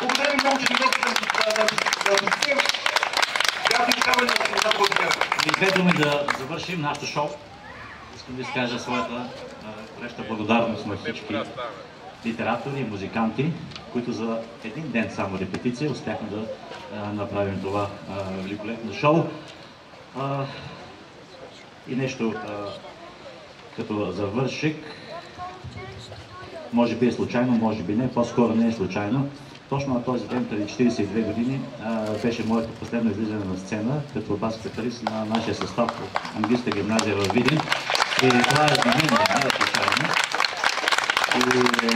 Благодаря ви много, че дойдохте да да чуем. Бяхте изкарани на свобода благодаря. И две думи да завършим нашето шоу. Искам да изкажа своята гореща благодарност на всички литератори и музиканти, които за един ден само репетиция успяхме да направим това а, великолепно шоу. И нещо като завършик, може би е случайно, може би не, по-скоро не е случайно. Точно на този ден, преди 42 години, беше моето последно излизане на сцена като бас-катарист на нашия състав от английска гимназия в Видин. И това е знамение, не е случайно. И е,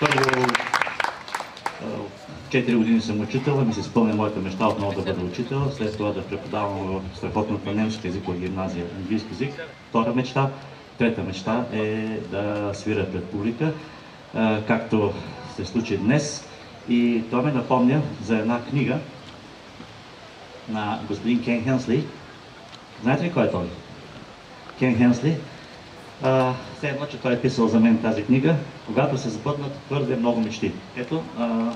първо е, 4 години съм учител, ми се спомня моята мечта отново да бъда учител, след това да преподавам в страхотната немска езикова гимназия, английски език. Втора мечта. Трета мечта е да свира пред публика, е, както се случи днес. И той ме напомня за една книга на господин Кен Хенсли. Знаете ли кой е той? Кен Хенсли. А, все едно, че той е писал за мен тази книга, когато се сбъднат твърде много мечти. Ето, а,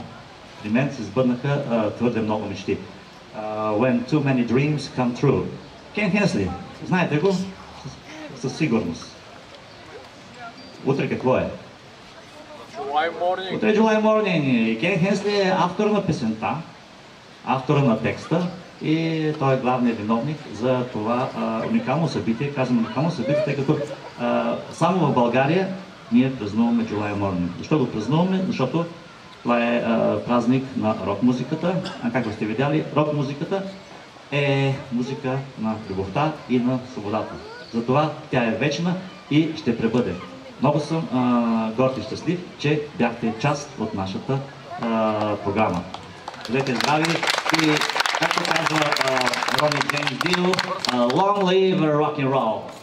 при мен се сбъднаха а, твърде много мечти. А, when too many dreams come true. Кен Хенсли, знаете го? Със сигурност. Утре какво е? Е July Morning. И Кен Хенсли е автор на песента, автора на текста и той е главният виновник за това а, уникално събитие. Казвам уникално събитие, тъй като а, само в България ние празнуваме July Morning. Защо го празнуваме? Защото това е а, празник на рок-музиката. А както сте видяли, рок-музиката е музика на любовта и на свободата. Затова тя е вечна и ще пребъде. Много съм а, горд и щастлив, че бяхте част от нашата а, програма. Бъдете здрави и, както казва Рони Джеймс Дино, long live rock and roll!